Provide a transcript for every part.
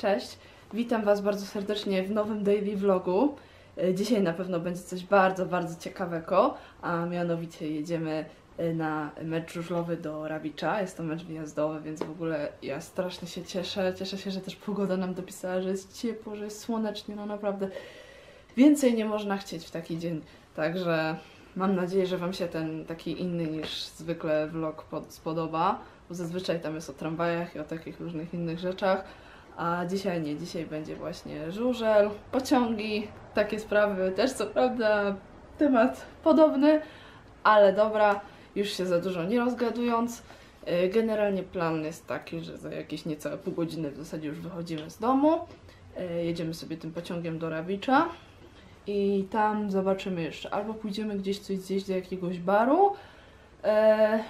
Cześć, witam Was bardzo serdecznie w nowym daily vlogu. E, Dzisiaj na pewno będzie coś bardzo, bardzo ciekawego, a mianowicie jedziemy e, na mecz żużlowy do Rawicza. Jest to mecz wyjazdowy, więc w ogóle ja strasznie się cieszę. Cieszę się, że też pogoda nam dopisała, że jest ciepło, że jest słonecznie, no naprawdę więcej nie można chcieć w taki dzień. Także mam nadzieję, że Wam się ten taki inny niż zwykle vlog pod, spodoba, bo zazwyczaj tam jest o tramwajach i o takich różnych innych rzeczach. A dzisiaj nie, dzisiaj będzie właśnie żużel, pociągi, takie sprawy. Też co prawda temat podobny, ale dobra, już się za dużo nie rozgadując. yy, Generalnie plan jest taki, że za jakieś niecałe pół godziny w zasadzie już wychodzimy z domu. Yy, Jedziemy sobie tym pociągiem do Rawicza i tam zobaczymy jeszcze. Albo pójdziemy gdzieś coś zjeść do jakiegoś baru,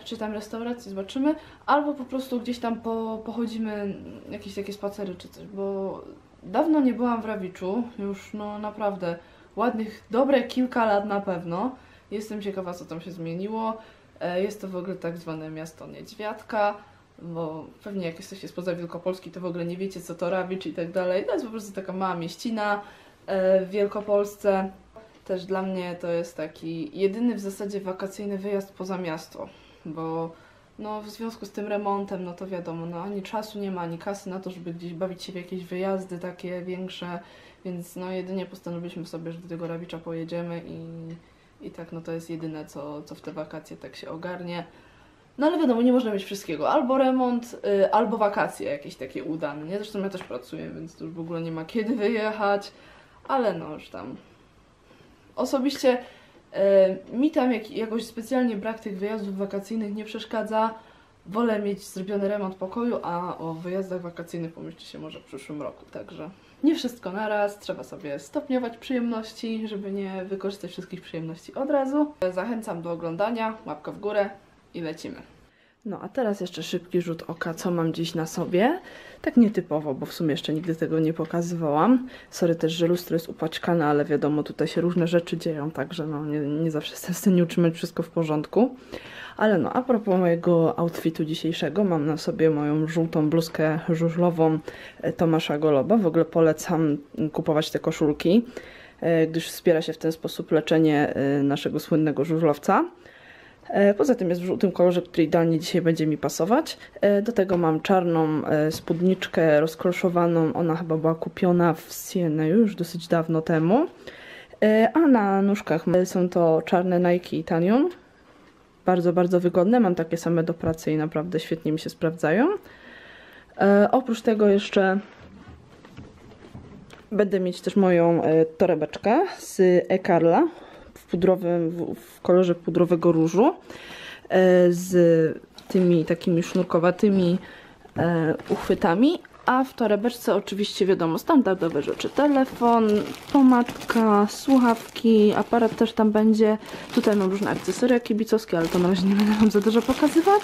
czy tam restauracji, zobaczymy, albo po prostu gdzieś tam po, pochodzimy, jakieś takie spacery czy coś, bo dawno nie byłam w Rawiczu, już no naprawdę ładnych, dobre kilka lat na pewno. Jestem ciekawa, co tam się zmieniło. E, jest to w ogóle tak zwane miasto Niedźwiadka, bo pewnie jak jesteście spoza Wielkopolski, to w ogóle nie wiecie, co to Rawicz i tak dalej. To jest po prostu taka mała mieścina e, w Wielkopolsce. Też dla mnie to jest taki jedyny w zasadzie wakacyjny wyjazd poza miasto, bo no, w związku z tym remontem, no to wiadomo, no ani czasu nie ma, ani kasy na to, żeby gdzieś bawić się w jakieś wyjazdy takie większe, więc no jedynie postanowiliśmy sobie, że do tego Rawicza pojedziemy i, i tak no to jest jedyne, co, co w te wakacje tak się ogarnie. No ale wiadomo, nie można mieć wszystkiego. Albo remont, y, albo wakacje jakieś takie udane, nie? Zresztą ja też pracuję, więc tu już w ogóle nie ma kiedy wyjechać, ale no już tam Osobiście e, mi tam jak, jakoś specjalnie brak tych wyjazdów wakacyjnych nie przeszkadza. Wolę mieć zrobiony remont pokoju, a o wyjazdach wakacyjnych pomyślcie się może w przyszłym roku. Także nie wszystko naraz, trzeba sobie stopniować przyjemności, żeby nie wykorzystać wszystkich przyjemności od razu. Zachęcam do oglądania, łapka w górę i lecimy. No a teraz jeszcze szybki rzut oka, co mam dziś na sobie. Tak nietypowo, bo w sumie jeszcze nigdy tego nie pokazywałam. Sorry też, że lustro jest upaćkane, ale wiadomo, tutaj się różne rzeczy dzieją, także no nie, nie zawsze jestem w stanie utrzymać wszystko w porządku. Ale no, a propos mojego outfitu dzisiejszego, mam na sobie moją żółtą bluzkę żużlową e, Tomasza Goloba. W ogóle polecam kupować te koszulki, e, gdyż wspiera się w ten sposób leczenie e, naszego słynnego żużlowca. E, Poza tym jest w żółtym kolorze, który idealnie dzisiaj będzie mi pasować. E, Do tego mam czarną e, spódniczkę rozkroszowaną. Ona chyba była kupiona w Siena już dosyć dawno temu. A na nóżkach są to czarne Nike Itanium. Bardzo, bardzo wygodne. Mam takie same do pracy i naprawdę świetnie mi się sprawdzają. Oprócz tego jeszcze będę mieć też moją torebeczkę z e-Karla w pudrowym, w, kolorze pudrowego różu e, z tymi takimi sznurkowatymi e, uchwytami, a w torebeczce oczywiście wiadomo standardowe rzeczy. Telefon, pomadka, słuchawki, aparat też tam będzie. Tutaj mam różne akcesoria kibicowskie, ale to na razie nie będę wam za dużo pokazywać.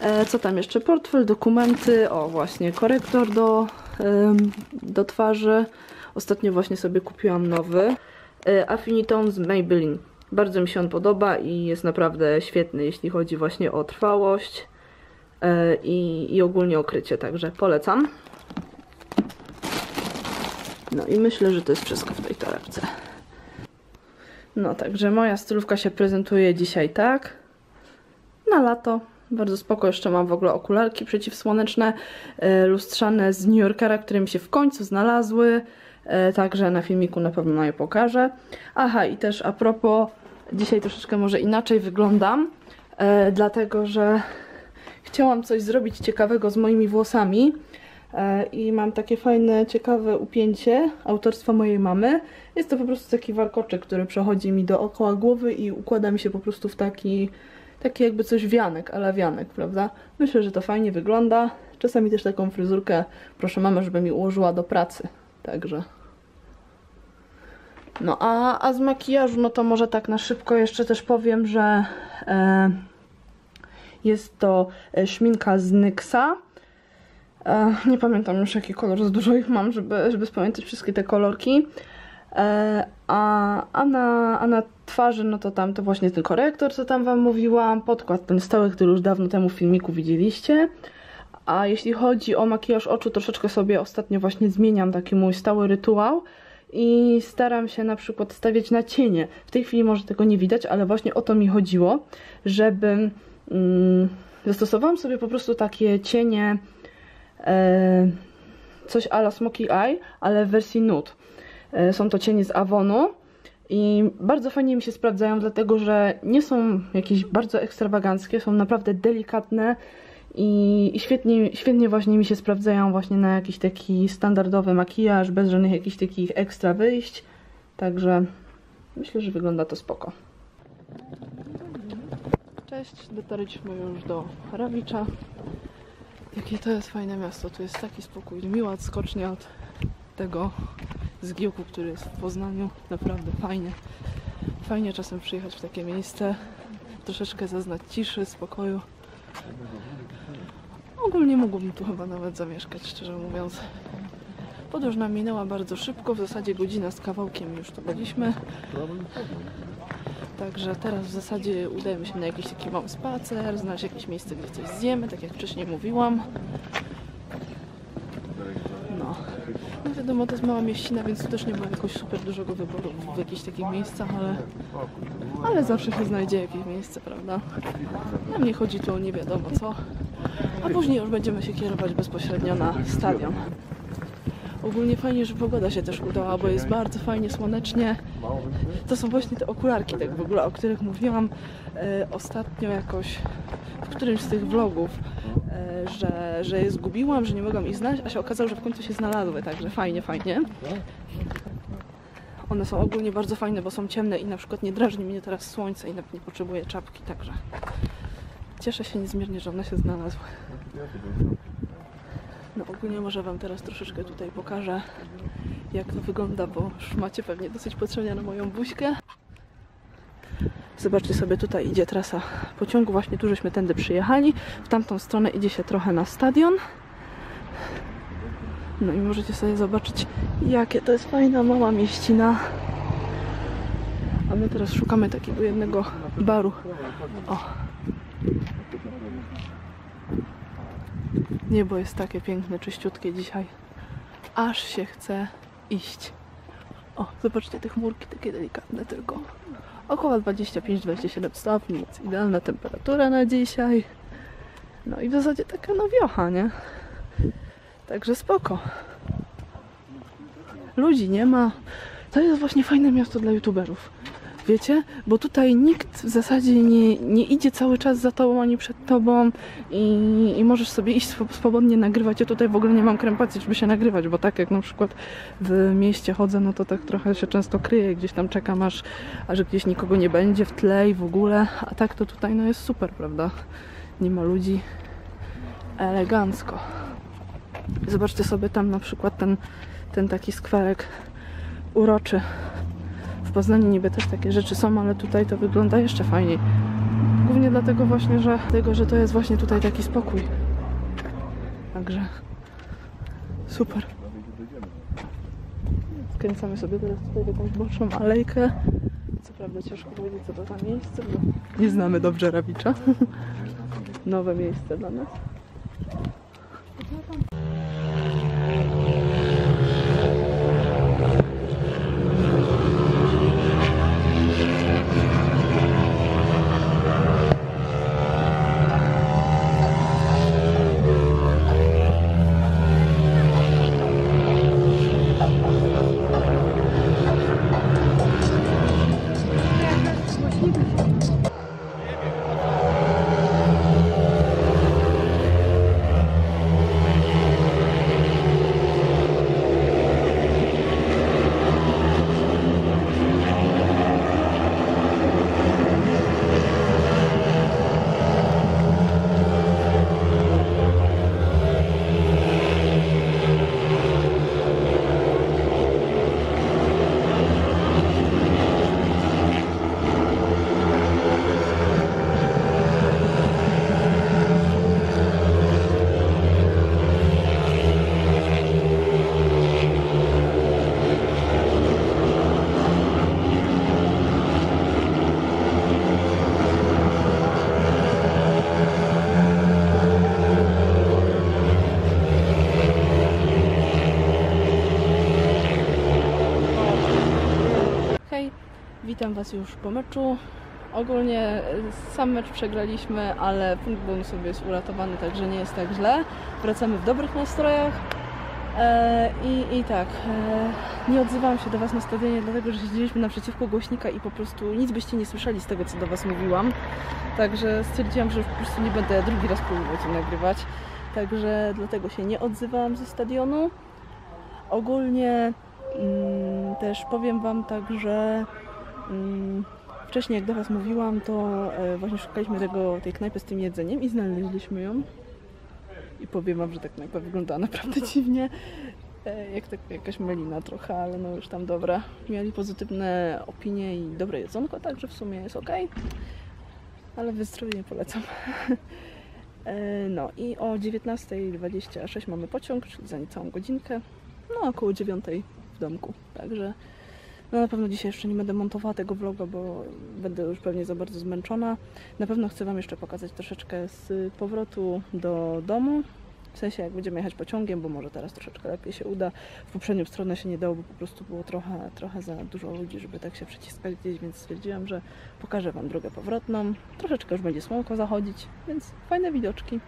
E, co tam jeszcze? Portfel, dokumenty, o właśnie korektor do, do twarzy. Ostatnio właśnie sobie kupiłam nowy. E, Affinitone z Maybelline. Bardzo mi się on podoba i jest naprawdę świetny, jeśli chodzi właśnie o trwałość e, i, i ogólnie okrycie, także polecam. No i myślę, że to jest wszystko w tej torebce. No także moja stylówka się prezentuje dzisiaj tak. Na lato. Bardzo spoko. Jeszcze mam w ogóle okularki przeciwsłoneczne, e, lustrzane z New Yorkera, które mi się w końcu znalazły. E, Także na filmiku na pewno je pokażę. Aha, i też a propos, dzisiaj troszeczkę może inaczej wyglądam, e, dlatego że chciałam coś zrobić ciekawego z moimi włosami e, i mam takie fajne, ciekawe upięcie autorstwa mojej mamy. Jest to po prostu taki warkoczek, który przechodzi mi dookoła głowy i układa mi się po prostu w taki, taki jakby coś wianek, ale wianek, prawda? Myślę, że to fajnie wygląda. Czasami też taką fryzurkę proszę mamę, żeby mi ułożyła do pracy. Także. No a, a z makijażu, no to może tak na szybko jeszcze też powiem, że e, jest to e, szminka z NYXa. E, nie pamiętam już jaki kolor, za dużo ich mam, żeby, żeby spamiętać wszystkie te kolorki. E, a, a, na, a na twarzy, no to tam to właśnie ten korektor, co tam wam mówiłam, podkład ten stały, który już dawno temu w filmiku widzieliście. A jeśli chodzi o makijaż oczu, troszeczkę sobie ostatnio właśnie zmieniam taki mój stały rytuał i staram się na przykład stawiać na cienie. W tej chwili może tego nie widać, ale właśnie o to mi chodziło, żeby mm, zastosowałam sobie po prostu takie cienie e, coś ala Smoky Eye, ale w wersji nude. E, są to cienie z Avonu i bardzo fajnie mi się sprawdzają, dlatego że nie są jakieś bardzo ekstrawaganckie, są naprawdę delikatne i, świetnie, świetnie właśnie mi się sprawdzają właśnie na jakiś taki standardowy makijaż, bez żadnych jakichś takich ekstra wyjść. Także myślę, że wygląda to spoko. Cześć, dotarliśmy już do Rawicza. Jakie to jest fajne miasto, tu jest taki spokój, miła odskocznia od tego zgiełku, który jest w Poznaniu. Naprawdę fajnie. Fajnie czasem przyjechać w takie miejsce, troszeczkę zaznać ciszy, spokoju. Ogólnie mógłbym tu chyba nawet zamieszkać, szczerze mówiąc. Podróż nam minęła bardzo szybko, w zasadzie godzina z kawałkiem już tu byliśmy. Także teraz w zasadzie udajemy się na jakiś taki mały spacer, znaleźć jakieś miejsce, gdzie coś zjemy, tak jak wcześniej mówiłam. No. No wiadomo, to jest mała mieścina, więc tu też nie ma jakoś super dużego wyboru w jakichś takich miejscach, ale, ale zawsze się znajdzie jakieś miejsce, prawda? Na mnie chodzi tu o nie wiadomo co, a później już będziemy się kierować bezpośrednio na stadion. Ogólnie fajnie, że pogoda się też udała, bo jest bardzo fajnie, słonecznie. To są właśnie te okularki, tak w ogóle, o których mówiłam e, ostatnio jakoś w którymś z tych vlogów, że, że je zgubiłam, że nie mogłam ich znaleźć, a się okazało, że w końcu się znalazły, także fajnie, fajnie. One są ogólnie bardzo fajne, bo są ciemne i na przykład nie drażni mnie teraz słońce i nawet nie potrzebuję czapki, także cieszę się niezmiernie, że one się znalazły. No ogólnie może Wam teraz troszeczkę tutaj pokażę, jak to wygląda, bo już macie pewnie dosyć patrzenia na moją buźkę. Zobaczcie sobie, tutaj idzie trasa pociągu, właśnie tu żeśmy tędy przyjechali. W tamtą stronę idzie się trochę na stadion. No i możecie sobie zobaczyć, jakie to jest fajna mała mieścina. A my teraz szukamy takiego jednego baru. O. Niebo jest takie piękne, czyściutkie dzisiaj. Aż się chce iść. O, zobaczcie te chmurki, takie delikatne tylko. Około 25-27 stopni, więc idealna temperatura na dzisiaj. No i w zasadzie taka nowiocha, nie? Także spoko. Ludzi nie ma. To jest właśnie fajne miasto dla youtuberów. Wiecie? Bo tutaj nikt w zasadzie nie, nie idzie cały czas za tobą ani przed tobą i, i możesz sobie iść swo- swobodnie nagrywać. Ja tutaj w ogóle nie mam krępacji, żeby się nagrywać, bo tak jak na przykład w mieście chodzę, no to tak trochę się często kryję, gdzieś tam czekam aż, aż gdzieś nikogo nie będzie w tle i w ogóle. A tak to tutaj no jest super, prawda? Nie ma ludzi. Elegancko. Zobaczcie sobie tam na przykład ten, ten taki skwerek uroczy. Poznaniu niby też takie rzeczy są, ale tutaj to wygląda jeszcze fajniej. Głównie dlatego właśnie, że, tego, że to jest właśnie tutaj taki spokój. Także super. Skręcamy sobie teraz tutaj w jakąś boczną alejkę. Co prawda ciężko powiedzieć, co to za miejsce, bo nie znamy dobrze Rawicza. Nowe miejsce dla nas. Witam Was już po meczu. Ogólnie e, sam mecz przegraliśmy, ale punkt bonusowy jest uratowany, także nie jest tak źle. Wracamy w dobrych nastrojach. E, I, I tak, e, nie odzywałam się do Was na stadionie, dlatego że siedzieliśmy naprzeciwko głośnika i po prostu nic byście nie słyszeli z tego, co do Was mówiłam. Także stwierdziłam, że po prostu nie będę drugi raz próbować nagrywać. Także dlatego się nie odzywałam ze stadionu. Ogólnie mm, też powiem Wam tak, że wcześniej jak do Was mówiłam, to e, właśnie szukaliśmy tego, tej knajpy z tym jedzeniem i znaleźliśmy ją. I powiem Wam, że ta knajpa wyglądała naprawdę dziwnie. E, Jak tak jakaś melina trochę, ale no już tam dobra. Mieli pozytywne opinie i dobre jedzonko, także w sumie jest ok. Ale wyzdrowie nie polecam. E, No i o 19.26 mamy pociąg, czyli za niecałą godzinkę. No około 9.00 w domku. Także no na pewno dzisiaj jeszcze nie będę montowała tego vloga, bo będę już pewnie za bardzo zmęczona. Na pewno chcę Wam jeszcze pokazać troszeczkę z powrotu do domu. W sensie jak będziemy jechać pociągiem, bo może teraz troszeczkę lepiej się uda. W poprzednią stronę się nie dało, bo po prostu było trochę, trochę za dużo ludzi, żeby tak się przeciskać gdzieś, więc stwierdziłam, że pokażę Wam drogę powrotną. Troszeczkę już będzie słonko zachodzić, więc fajne widoczki.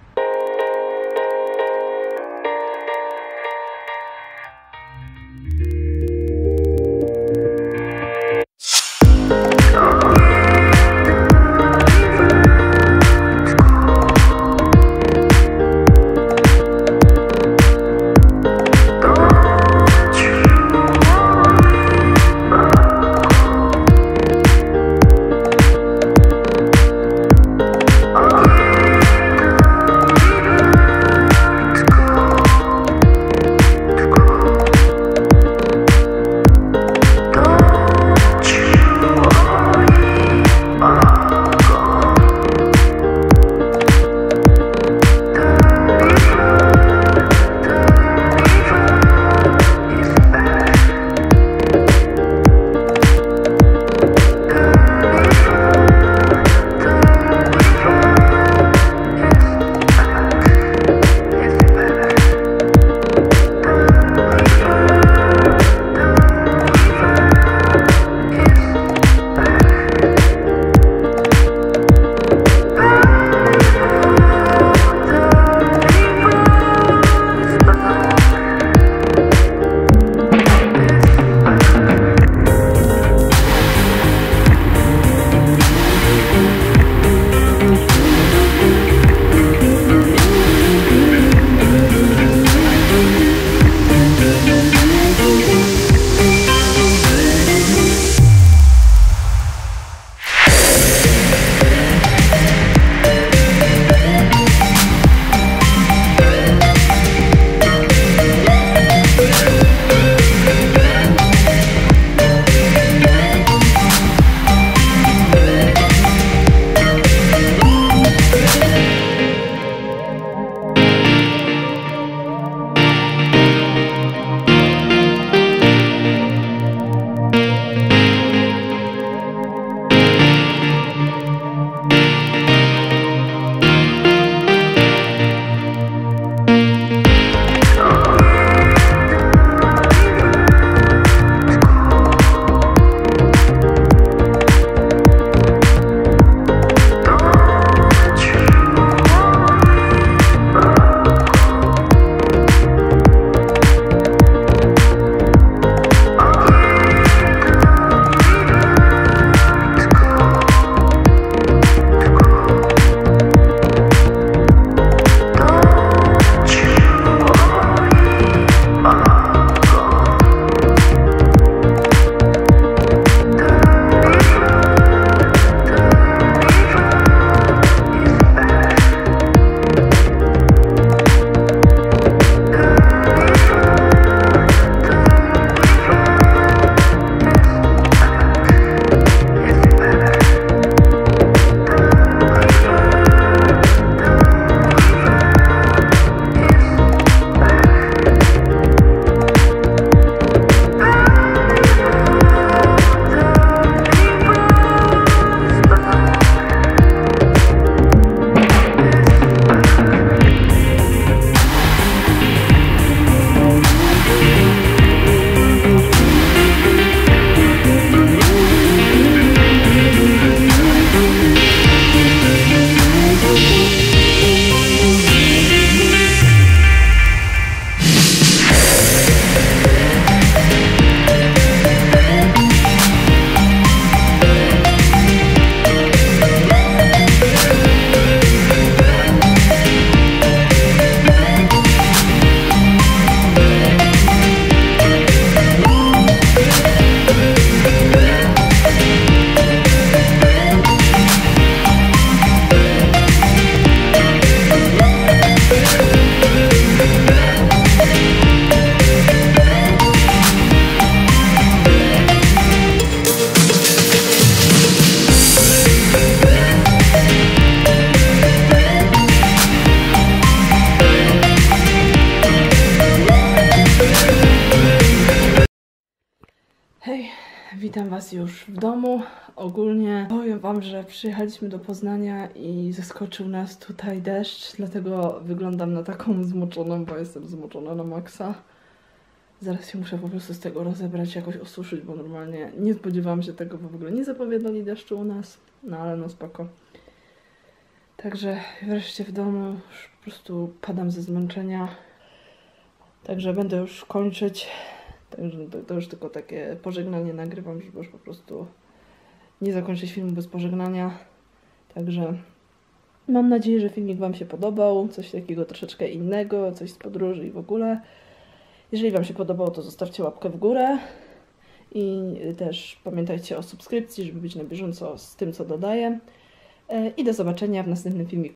Witam Was już w domu. Ogólnie powiem Wam, że przyjechaliśmy do Poznania i zaskoczył nas tutaj deszcz, dlatego wyglądam na taką zmoczoną, bo jestem zmoczona na maksa. Zaraz się muszę po prostu z tego rozebrać, jakoś osuszyć, bo normalnie nie spodziewałam się tego, bo w ogóle nie zapowiadali deszczu u nas. No ale no spoko. Także wreszcie w domu już po prostu padam ze zmęczenia. Także będę już kończyć. Także to, to już tylko takie pożegnanie nagrywam, żeby już po prostu nie zakończyć filmu bez pożegnania. Także mam nadzieję, że filmik Wam się podobał. Coś takiego troszeczkę innego, coś z podróży i w ogóle. Jeżeli Wam się podobało, to zostawcie łapkę w górę. I też pamiętajcie o subskrypcji, żeby być na bieżąco z tym, co dodaję. E, I do zobaczenia w następnym filmiku.